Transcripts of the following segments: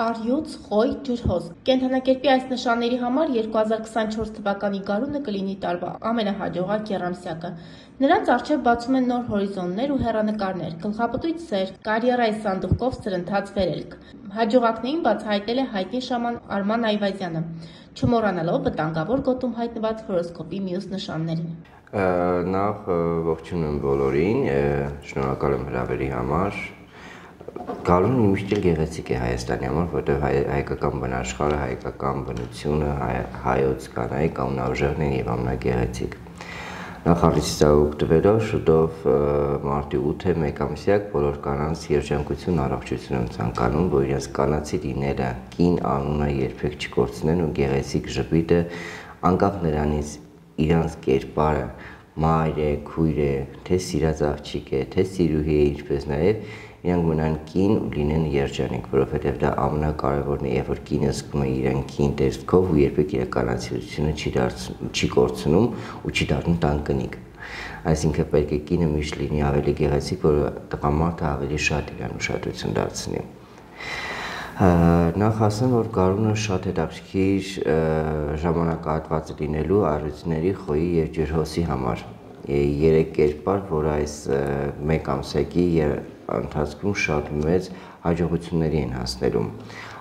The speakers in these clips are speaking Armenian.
Առյուծ, խոյ, ջրհոս։ Կենթանակերպի այս նշանների համար 2024 թվականի գարունը կլինի տարվա ամենահաջողակ երամսյակը։ Նրանց առջև բացում են նոր հորիզոններ ու հեռանկարներ, գլխապտույտ սեր, կարիերայի սանդուղքով սրընթաց վերելք։ Հաջողակներին բացահայտել է հայտնի շաման Արման Այվազյանը, չմոռանալով վտանգավոր գոտում հայտնված հորոսկոպի մյուս նշաններին։ Նախ ողջունում բոլորին, շնորհակալ եմ հրավերի համար Գարունը միշտ էլ գեղեցիկ է Հայաստանի համար, որտեղ հայ, հայկական բնաշխարհը, հայկական բնությունը, հայ, հայոց կանայք ամենաուժեղն եւ ամենագեղեցիկ։ Նախարարից օգտվելով շուտով մարտի 8-ը մեկ ամսյակ բոլոր կանանց երջանկություն առողջություն եմ ցանկանում, որ իրենց կանացի լինելը, կին անունը երբեք չկորցնեն ու գեղեցիկ ժպիտը անկախ նրանից իրանց կերպարը մայր է, քույր է, թե սիրած աղջիկ է, թե սիրուհի է, ինչպես նաև իրանք մնան կին ու լինեն երջանիկ, որովհետև դա ամենակարևորն է, երբ որ կինը զգում է իրեն կին տեսքով ու երբեք իր կանացիությունը չի դարձնում, չի կորցնում ու չի դառնում տանկնիկ։ Այսինքն պետք է կինը միշտ լինի ավելի գեղեցիկ, որ տղամարդը ավելի շատ իրան ուշադրություն դարձնի։ Նախ ասեմ, որ գարունը շատ հետաքրքիր ժամանակահատված լինելու առյուծների խոյի եւ ջրհոսի համար։ Երեք կերպար, որ այս մեկ ամսեկի ընթացքում շատ մեծ հաջողությունների են հասնելու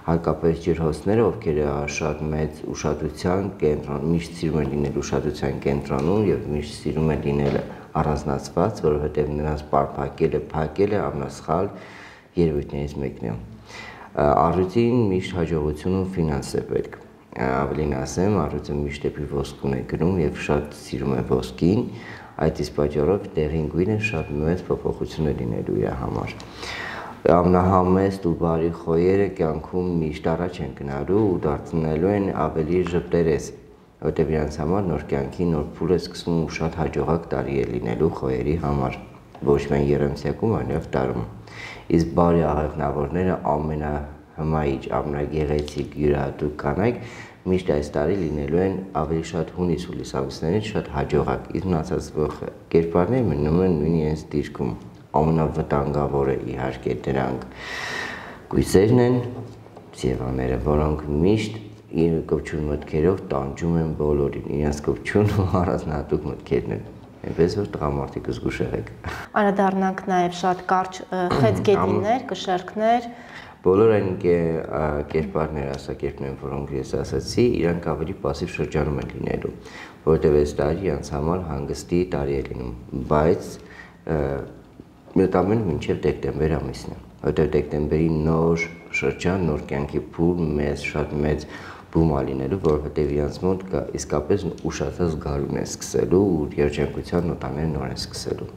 հատկապես ջրհոսները, ովքեր շատ մեծ ուշադրության կենտրոն, միշտ սիրում են լինել ուշադրության կենտրոնում եւ միշտ սիրում են լինել առանձնացված, որովհետեւ նրանց պարփակելը, փակելը ամենասխալ երևույթներից մեկն է։ Առյուծին միշտ հաջողություն ու ֆինանս է պետք ավելին ասեմ, առյուծը միշտ դեպի ոսկուն է գնում եւ շատ սիրում է ոսկին, Այդ իսկ պատճառով տեղին գույնը շատ մեծ փոփոխություն է լինելու իր համար։ Ամնահամեստ ու բարի խոյերը կյանքում միշտ առաջ են գնալու ու դարձնելու են ավելի ժպտերես, որտեղ իրանց համար նոր կյանքի նոր փուլ է սկսվում ու շատ հաջողակ տարի է լինելու խոյերի համար ոչ միայն երամսյակում, այլև տարում։ Իսկ բարի աղեղնավորները ամենահմայիչ, ամենագեղեցիկ յուրահատուկ կանայք միշտ այս տարի լինելու են ավելի շատ հունիս ու լիսամիսներից շատ հաջողակ։ Իսկ մնացած կերպարները մնում են նույն իրենց դիրքում։ Ամենավտանգավորը իհարկե դրանք գույսերն են, ձևաները, որոնք միշտ իր կոչուն մտքերով տանջում են բոլորին, իրենց կոչուն ու առանձնահատուկ մտքերն են այնպես որ տղամարդիկ զգուշ եղեք։ Անդառնանք նաև շատ կարճ խեցգետիններ, կշերքներ, Բոլոր այն կերպարները, ասակերպները, որոնք ես ասացի, իրանք ավելի пассив շրջանում են լինելու, որովհետև այս տարի իրանց համար հանգստի տարի է լինում, բայց մտամեն մինչև դեկտեմբեր ամիսն է, որովհետև դեկտեմբերի նոր շրջան, նոր կյանքի փուլ, մեծ շատ մեծ բում է լինելու, որովհետև իրանց մոտ իսկապես ուշացած գարուն է սկսելու ու երջանկության նոտաները նոր են սկսելու։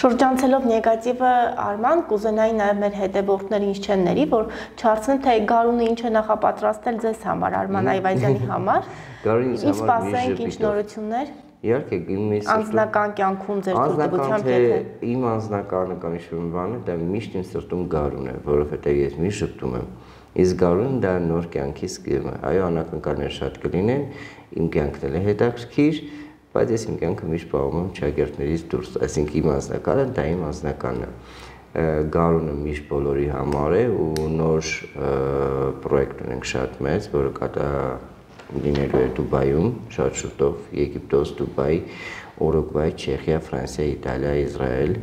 Շրջանցելով նեգատիվը Արման, կուզենայի նաև մեր հետևորդներին ինչ չեն ների, որ չարցնեն թե Գարունը ինչ է նախապատրաստել ձեզ համար, Արման Այվազյանի համար։ Գարունի համար ինչ սպասենք, ինչ նորություններ։ Իհարկե, իմիս անձնական կյանքում ձեր թույլտվությամբ եթե իմ անձնականը կամ ինչ-որ բանը դա միշտ իմ սրտում գարուն է, որովհետև ես միշտ շփտում եմ։ Իսկ գարունը դա նոր կյանքի սկիզբը։ Այո, անակնկալներ շատ կլինեն, իմ կյանքն էլ է հետաքրքիր, բայց ես իմ կյանքը միշտ պահում եմ ճագերտներից դուրս, այսինքն իմ անձնականը դա իմ անձնականն է գարունը միշտ բոլորի համար է ու նոր պրոյեկտ ունենք շատ մեծ, որը կատա լինելու է Դուբայում, շատ շուտով Եգիպտոս, Դուբայ, Ուրուգվայ, Չեխիա, Ֆրանսիա, Իտալիա, Իսրայել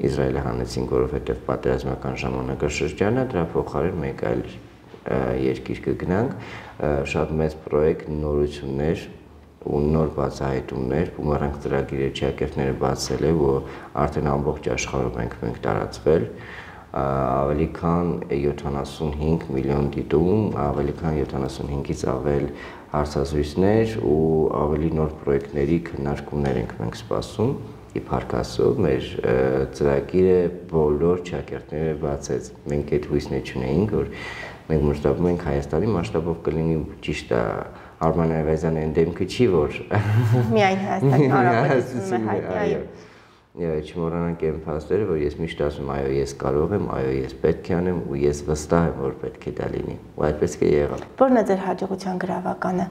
Իսրայելը հանեցինք, որովհետև պատերազմական ժամանակաշրջանը դրա փոխարեն մեկ այլ երկիր կգնանք, շատ մեծ պրոյեկտ, նորություններ, ու նոր բացահայտումներ, բումերանք ծրագիրը ճակերտները բացել է, որ արդեն ամբողջ աշխարհում ենք մենք տարածվել ավելի քան 75 միլիոն դիտում, ավելի քան 75-ից ավել հարցազրույցներ ու ավելի նոր պրոյեկտների քննարկումներ ենք մենք սպասում իբարկասով մեր ծրագիրը բոլոր ճակերտները բացեց։ Մենք այդ հույսն չունեինք, որ մենք մշտաբում ենք Հայաստանի մասշտաբով կլինի ճիշտ է Արման Այվազյանը այն դեմքը չի, որ միայն Հայաստանի Հանրապետությունում է հայտնի, այո։ Եվ չմոռանանք այն փաստերը, որ ես միշտ ասում այո, ես կարող եմ, այո, ես պետք է անեմ ու ես վստահ եմ, որ պետք է դա լինի։ Ու այդպես է եղավ։ Ո՞րն է ձեր հաջողության գրավականը?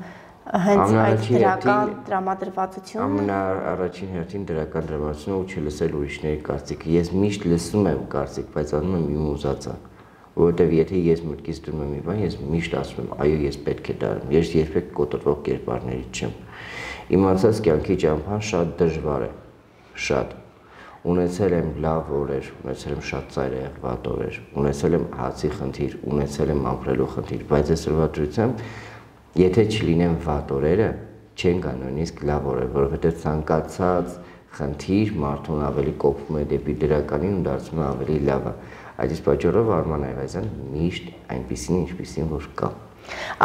Հենց այդ դրական դրամատրվածություն ամենա առաջին հերթին դրական դրամատուրգությունը ու չլսել ուրիշների կարծիքը ես միշտ լսում եմ կարծիք բայց անում եմ իմ ուզածը որովհետև եթե ես մտքից դնում եմ մի բան, ես միշտ ասում եմ, այո, ես պետք է դա արեմ։ Ես երբեք կոտրվող կերպարներից չեմ։ Իմացած կյանքի ճամփան շատ դժվար է, շատ ունեցել եմ լավ օրեր, ունեցել եմ շատ ծայրահեղ վատ օրեր, ունեցել եմ հացի խնդիր, ունեցել եմ ապրելու խնդիր, բայց այս ուրվատրությամբ եթե չլինեն վատ օրերը, չեն գա նույնիսկ լավ օրեր, որովհետև ցանկացած խնդիր մարդուն ավելի կոփում է դեպի դրականին ու դարձնում է ավելի լավը։ Այդ իսկ պատճառով Արման Այվազյան միշտ այնպեսին ինչպեսին որ կա։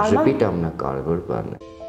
Արման Ժպիտ ամենակարևոր բանն է։